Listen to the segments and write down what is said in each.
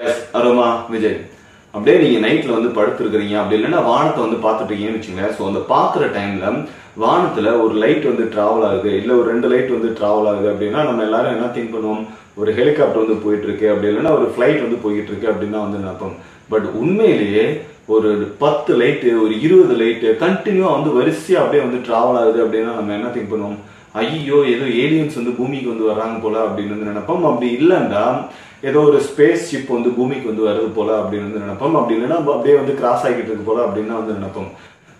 விஜய் அப்படியே நீங்க நைட்ல வந்து படுத்துருக்கீங்க அப்படி இல்லைன்னா வானத்தை வந்து பார்த்துட்டு இருக்கீங்கன்னு வச்சுங்களேன் ஸோ அந்த பார்க்குற டைம்ல வானத்துல ஒரு லைட் வந்து டிராவல் ஆகுது. இல்ல ஒரு ரெண்டு லைட் வந்து டிராவல் ஆகுது. அப்படின்னா நம்ம எல்லாரும் என்ன திங்க் பண்ணுவோம்? ஒரு ஹெலிகாப்டர் வந்து போயிட்டு இருக்கு அப்படி இல்லைன்னா ஒரு ஃபிளைட் வந்து போயிட்டு இருக்கு அப்படின்னு வந்து நினைப்போம். பட் உண்மையிலேயே ஒரு பத்து லைட்டு ஒரு இருபது லைட்டு கண்டினியூவா வந்து வரிசையா அப்படியே வந்து டிராவல் ஆகுது அப்படின்னா நம்ம என்ன திங்க் பண்ணுவோம்? ஐயோ ஏதோ ஏலியன்ஸ் வந்து பூமிக்கு வந்து வர்றாங்க போல அப்படின்னு வந்து நினைப்போம். அப்படி இல்லைன்னா ஏதோ ஒரு ஸ்பேஸ் ஷிப் வந்து பூமிக்கு வந்து வருது போல அப்படின்னு வந்து நினைப்போம். அப்படி இல்லைன்னா அப்படியே வந்து கிராஸ் ஆகிட்டு இருக்கு போல அப்படின்னு வந்து நினைப்போம்.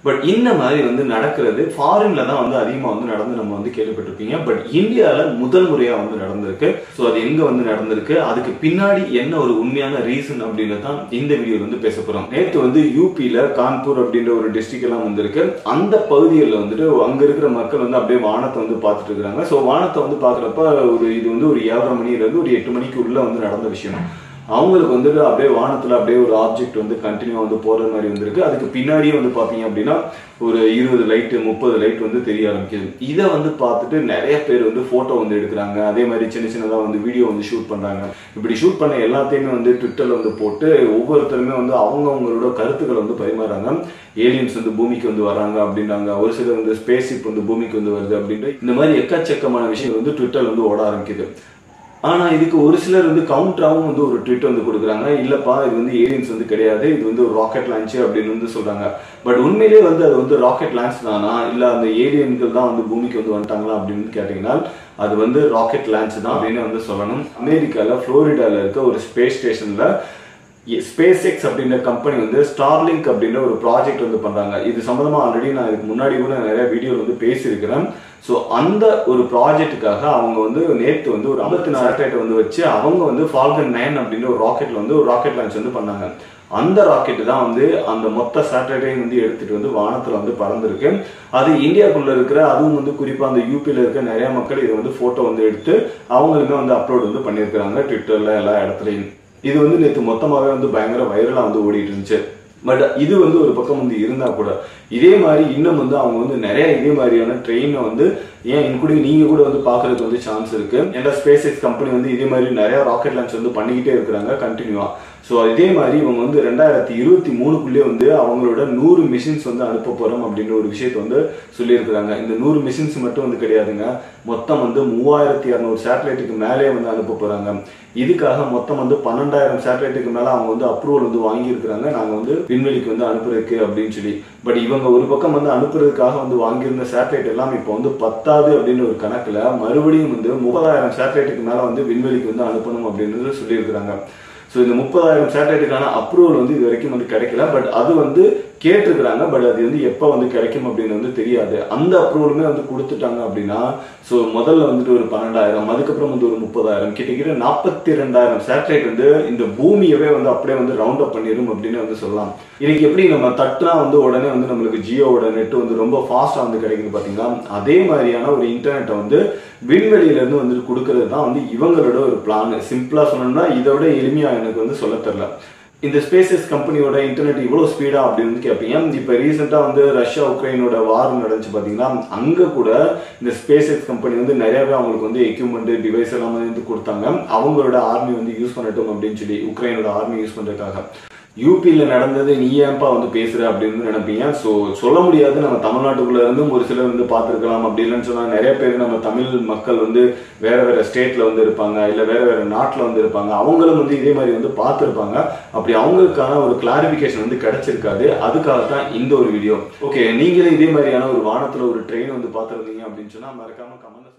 பட் இந்த மாதிரி வந்து நடக்கிறது ஃபாரின்ல தான் வந்து அதிகமா வந்து நடந்து நம்ம வந்து கேள்விப்பட்டிருப்பீங்க. பட் இந்தியாவில் முதல் முறையா வந்து நடந்திருக்கு. ஸோ அது எங்க வந்து நடந்திருக்கு? அதுக்கு பின்னாடி என்ன ஒரு உண்மையான ரீசன் அப்படின்னு தான் இந்த வீடியோல வந்து பேச போறோம். நேற்று வந்து யூபியில கான்பூர் அப்படின்ற ஒரு டிஸ்ட்ரிக்ட் எல்லாம் வந்திருக்கு. அந்த பகுதிகளில் வந்துட்டு அங்க இருக்கிற மக்கள் வந்து அப்படியே வானத்தை வந்து பார்த்துட்டு இருக்கிறாங்க. ஸோ வானத்தை வந்து பாக்குறப்ப ஒரு இது வந்து ஒரு ஏழரை மணில இருந்து ஒரு எட்டு மணிக்கு உள்ள வந்து நடந்த விஷயம். அவங்களுக்கு வந்துட்டு அப்படியே வானத்துல அப்படியே ஒரு ஆப்ஜெக்ட் வந்து கண்டினியூ வந்து போற மாதிரி வந்திருக்கு. அதுக்கு பின்னாடியே வந்து பாத்தீங்க அப்படின்னா ஒரு இருபது லைட் முப்பது லைட் வந்து தெரிய ஆரம்பிக்குது. இதை வந்து பார்த்துட்டு நிறைய பேர் வந்து போட்டோ வந்து எடுக்கிறாங்க. அதே மாதிரி சின்ன சின்னதா வந்து வீடியோ வந்து ஷூட் பண்றாங்க. இப்படி ஷூட் பண்ண எல்லாத்தையுமே வந்து ட்விட்டர்ல வந்து போட்டு ஒவ்வொருத்தருமே வந்து அவங்கவுங்களோட கருத்துக்களை வந்து பரிமாறாங்க ஏலியன்ஸ் வந்து பூமிக்கு வந்து வராங்க அப்படின்றாங்க. ஒரு சிலர் வந்து ஸ்பேஸ் ஷிப் வந்து பூமிக்கு வந்து வருது அப்படின்ட்டு. இந்த மாதிரி எக்கச்சக்கமான விஷயம் வந்து ட்விட்டர்ல வந்து ஓட ஆரம்பிக்குது. ஆனால் இதுக்கு ஒரு சிலர் வந்து கவுண்டராகவும் வந்து ஒரு ட்வீட் வந்து கொடுக்குறாங்க. இல்லைப்பா இது வந்து ஏலியன்ஸ் வந்து கிடையாது. இது வந்து ஒரு ராக்கெட் லான்ச்சு அப்படின்னு வந்து சொல்கிறாங்க பட் உண்மையிலேயே வந்து அது வந்து ராக்கெட் லான்ச் தானா? இல்லை அந்த ஏலியன்கள் தான் வந்து பூமிக்கு வந்து வந்துட்டாங்களா அப்படின்னு கேட்டிங்கன்னா அது வந்து ராக்கெட் லான்ச் தான் அப்படின்னு வந்து சொல்லணும். அமெரிக்காவில் ஃப்ளோரிடாவில் இருக்க ஒரு ஸ்பேஸ் ஸ்டேஷனில் ஸ்பேஸ் எக்ஸ் அப்படின்ற கம்பெனி வந்து ஸ்டார்லிங்க் அப்படின்ற ஒரு ப்ராஜெக்ட் வந்து பண்றாங்க. இது சம்பந்தமா ஆல்ரெடி நான் இதுக்கு முன்னாடி கூட நிறைய வீடியோ வந்து பேசியிருக்கிறேன். ஸோ அந்த ஒரு ப்ராஜெக்ட்டுக்காக அவங்க வந்து நேற்று வந்து ஒரு ஐம்பத்தி நாலு சேட்டலைட் வந்து வச்சு அவங்க வந்து ஃபால்கன் நைன் அப்படின்ற ஒரு ராக்கெட்ல வந்து ஒரு ராக்கெட் லான்ச் வந்து பண்ணாங்க. அந்த ராக்கெட் தான் வந்து அந்த மொத்த சேட்டலைட்டையும் வந்து எடுத்துட்டு வந்து வானத்துல வந்து பறந்துருக்கு. அது இந்தியாக்குள்ள இருக்கிற அதுவும் வந்து குறிப்பா அந்த யூபியில இருக்க நிறைய மக்கள் இதை வந்து போட்டோ வந்து எடுத்து அவங்களுமே வந்து அப்லோட் வந்து பண்ணியிருக்கிறாங்க. ட்விட்டர்ல எல்லா இடத்துலையும். இது வந்து நேற்று மொத்தமாவே வந்து பயங்கர வைரலாக வந்து ஓடிட்டு இருந்துச்சு பட் இது வந்து ஒரு பக்கம் வந்து இருந்தா கூட இதே மாதிரி இன்னும் வந்து அவங்க வந்து நிறைய இதே மாதிரியான ட்ரெயினை வந்து ஏன் இன்க்ளூடிங் நீங்க கூட வந்து பாக்குறதுக்கு வந்து சான்ஸ் இருக்கு. ஏன்னா ஸ்பேஸ் எக்ஸ் கம்பெனி வந்து இதே மாதிரி நிறைய ராக்கெட் லான்ச் வந்து பண்ணிக்கிட்டே இருக்கிறாங்க கண்டினியூவா ஸோ இதே மாதிரி இவங்க வந்து ரெண்டாயிரத்தி இருபத்தி மூணுக்குள்ளே வந்து அவங்களோட நூறு மிஷின்ஸ் வந்து அனுப்ப போறோம் அப்படின்ற ஒரு விஷயத்த வந்து சொல்லியிருக்கிறாங்க. இந்த நூறு மிஷின்ஸ் மட்டும் வந்து கிடையாதுங்க. மொத்தம் வந்து மூவாயிரத்தி இரநூறு சேட்டலைட்டுக்கு மேலே வந்து அனுப்ப போறாங்க. இதுக்காக மொத்தம் வந்து பன்னெண்டாயிரம் சேட்டலைட்டுக்கு மேலே அவங்க வந்து அப்ரூவல் வந்து வாங்கியிருக்கிறாங்க. நாங்கள் வந்து விண்வெளிக்கு வந்து அனுப்புறதுக்கு அப்படின்னு சொல்லி. பட் இவங்க ஒரு பக்கம் வந்து அனுப்புறதுக்காக வந்து வாங்கியிருந்த சேட்டலைட் எல்லாம் இப்போ வந்து பத்தாது அப்படின்ற ஒரு கணக்குல மறுபடியும் வந்து முப்பதாயிரம் சேட்டலைட்டுக்கு மேல வந்து விண்வெளிக்கு வந்து அனுப்பணும் அப்படின்றது சொல்லியிருக்கிறாங்க. ஸோ இந்த முப்பதாயிரம் சேட்டலைட்டுக்கான அப்ரூவல் வந்து இது வரைக்கும் வந்து கிடைக்கல. பட் அது வந்து கேட்டிருக்கிறாங்க. பட் அது வந்து எப்போ வந்து கிடைக்கும் அப்படின்னு வந்து தெரியாது. அந்த அப்ரூவலுமே வந்து கொடுத்துட்டாங்க அப்படின்னா ஸோ முதல்ல வந்துட்டு ஒரு பன்னெண்டாயிரம் அதுக்கப்புறம் வந்து ஒரு முப்பதாயிரம் கிட்டக்கிட்ட நாற்பத்தி ரெண்டாயிரம் சேட்டலைட் வந்து இந்த பூமியவே வந்து அப்படியே வந்து ரவுண்ட் அப் பண்ணிடும் அப்படின்னு வந்து சொல்லலாம். இன்னைக்கு எப்படி நம்ம தட்டுனா வந்து உடனே வந்து நம்மளுக்கு ஜியோவோட நெட் வந்து ரொம்ப ஃபாஸ்டா வந்து கிடைக்குது பாத்தீங்களா? அதே மாதிரியான ஒரு இன்டர்நெட்டை வந்து விண்வெளியில இருந்து வந்துட்டு கொடுக்கறது தான் வந்து இவங்களோட ஒரு பிளான் சிம்பிளா சொன்னோம்னா இதை விட எளிமையா எனக்கு வந்து சொல்ல தெரில இந்த ஸ்பேசஸ் கம்பெனியோட இன்டர்நெட் இவ்வளோ ஸ்பீடா அப்படின்னு கேட்பீங்க இப்போ ரீசெண்டாக வந்து ரஷ்யா உக்ரைனோட வார் நடந்துச்சு பார்த்தீங்கன்னா அங்கே கூட இந்த ஸ்பேசஸ் கம்பெனி வந்து நிறையவே அவங்களுக்கு வந்து எக்யூப்மெண்ட் டிவைஸ் எல்லாம் வந்து கொடுத்தாங்க. அவங்களோட ஆர்மி வந்து யூஸ் பண்ணட்டும் அப்படின்னு சொல்லி உக்ரைனோட ஆர்மி யூஸ் பண்ணுறதுக்காக யூபியில நடந்தது நீ ஏன்பா வந்து பேசுற அப்படின்னு நினைப்பீங்க? ஸோ சொல்ல முடியாது. நம்ம தமிழ்நாட்டுக்குள்ள இருந்தும் ஒரு சிலர் வந்து பார்த்துருக்கலாம். அப்படி இல்லைன்னு சொன்னா நிறைய பேர் நம்ம தமிழ் மக்கள் வந்து வேற வேற ஸ்டேட்ல வந்து இருப்பாங்க இல்ல வேற வேற நாட்டுல வந்து இருப்பாங்க. அவங்களும் வந்து இதே மாதிரி வந்து பார்த்துருப்பாங்க. அப்படி அவங்களுக்கான ஒரு கிளாரிபிகேஷன் வந்து கிடைச்சிருக்காது. அதுக்காக தான் இந்த ஒரு வீடியோ ஓகே நீங்களே இதே மாதிரியான ஒரு வானத்துல ஒரு ட்ரெயின் வந்து பார்த்துருந்தீங்க அப்படின்னு சொன்னா மறக்காம கமெண்ட்